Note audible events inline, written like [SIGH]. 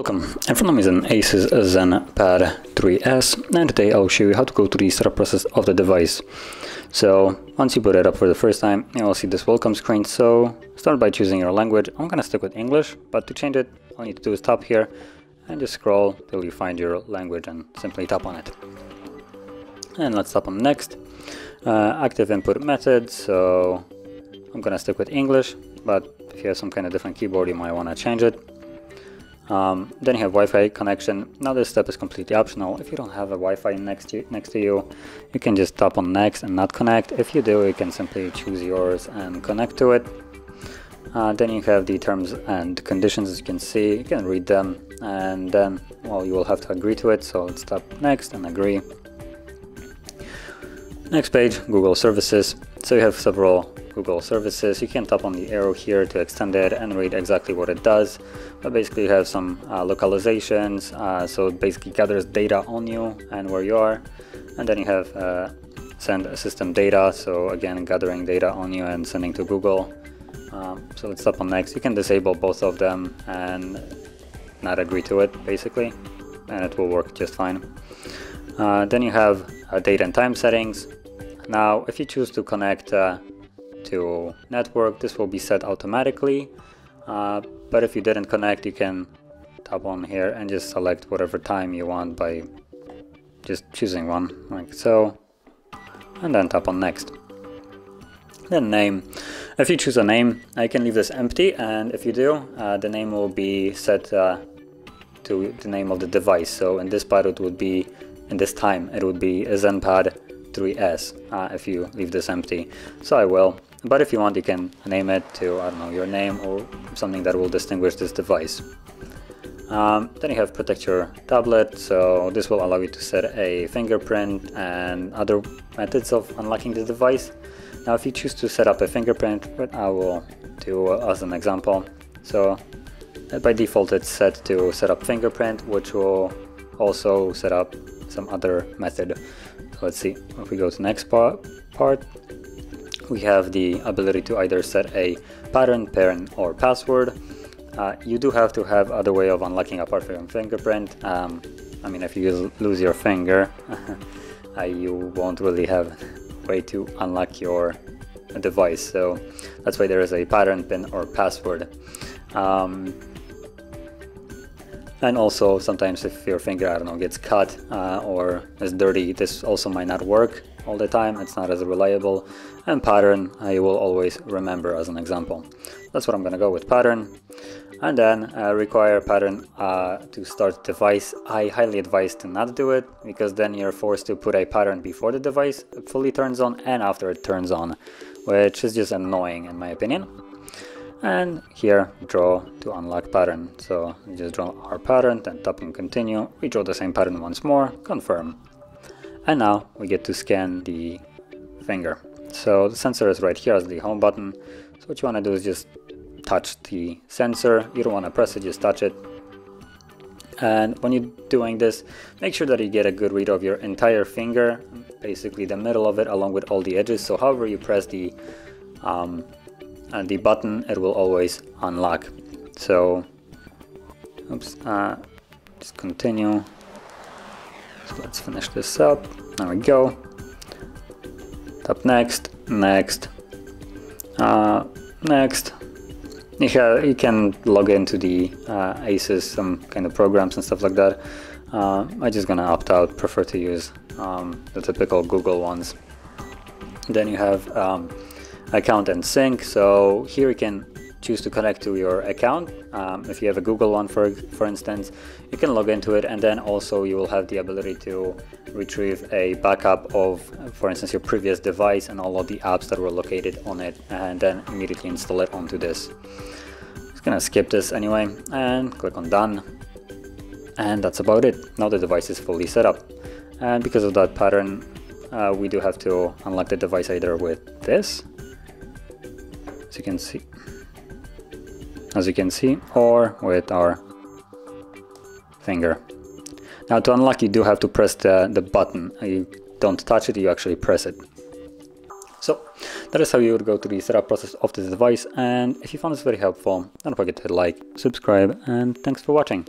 Welcome, in front of me is an Asus ZenPad 3S and today I'll show you how to go through the setup process of the device. So once you put it up for the first time, you will see this welcome screen. So start by choosing your language. I'm gonna stick with English, but to change it, all you need to do is tap here and just scroll till you find your language and simply tap on it. And let's tap on next. Uh, active input method, so I'm gonna stick with English, but if you have some kind of different keyboard, you might wanna change it. Um, then you have Wi-Fi connection. Now this step is completely optional. If you don't have a Wi-Fi next to, next to you, you can just tap on next and not connect. If you do, you can simply choose yours and connect to it. Uh, then you have the terms and conditions as you can see, you can read them and then, well, you will have to agree to it. So let's tap next and agree. Next page, Google services. So you have several Google services. You can tap on the arrow here to extend it and read exactly what it does. But basically you have some uh, localizations, uh, so it basically gathers data on you and where you are. And then you have uh, send system data, so again gathering data on you and sending to Google. Um, so let's tap on next. You can disable both of them and not agree to it basically, and it will work just fine. Uh, then you have uh, date and time settings. Now, if you choose to connect uh, to network, this will be set automatically. Uh, but if you didn't connect, you can tap on here and just select whatever time you want by just choosing one, like so. And then tap on next. Then name. If you choose a name, I can leave this empty, and if you do, uh, the name will be set uh, to the name of the device. So in this part, it would be, in this time, it would be a ZenPad 3S uh, if you leave this empty. So I will. But if you want, you can name it to, I don't know, your name or something that will distinguish this device. Um, then you have protect your tablet, so this will allow you to set a fingerprint and other methods of unlocking the device. Now if you choose to set up a fingerprint, I will do as an example. So by default it's set to set up fingerprint, which will also set up some other method. Let's see, if we go to next part, part we have the ability to either set a pattern, parent, or password. Uh, you do have to have other way of unlocking apart from fingerprint. Um, I mean, if you lose your finger, [LAUGHS] uh, you won't really have way to unlock your device. So that's why there is a pattern, pin, or password. Um, and also sometimes if your finger, I don't know, gets cut uh, or is dirty, this also might not work all the time. It's not as reliable. And pattern, I will always remember as an example. That's what I'm gonna go with pattern. And then uh, require pattern uh, to start device. I highly advise to not do it because then you're forced to put a pattern before the device fully turns on and after it turns on, which is just annoying in my opinion. And here, draw to unlock pattern. So we just draw our pattern, then tap and continue. We draw the same pattern once more, confirm. And now we get to scan the finger. So the sensor is right here as the home button. So what you want to do is just touch the sensor. You don't want to press it, just touch it. And when you're doing this, make sure that you get a good read of your entire finger, basically the middle of it along with all the edges. So however you press the um, and the button, it will always unlock. So, oops, uh, just continue. So let's finish this up. There we go. Tap next, next, uh, next. You, have, you can log into the uh, ASUS, some kind of programs and stuff like that. Uh, I'm just gonna opt out, prefer to use um, the typical Google ones. Then you have um, account and sync. So here you can choose to connect to your account. Um, if you have a Google one, for, for instance, you can log into it and then also you will have the ability to retrieve a backup of, for instance, your previous device and all of the apps that were located on it and then immediately install it onto this. Just gonna skip this anyway and click on done. And that's about it. Now the device is fully set up. And because of that pattern, uh, we do have to unlock the device either with this as you can see. As you can see or with our finger. Now to unlock you do have to press the, the button. You don't touch it you actually press it. So that is how you would go through the setup process of this device and if you found this very helpful, don't forget to hit like, subscribe and thanks for watching.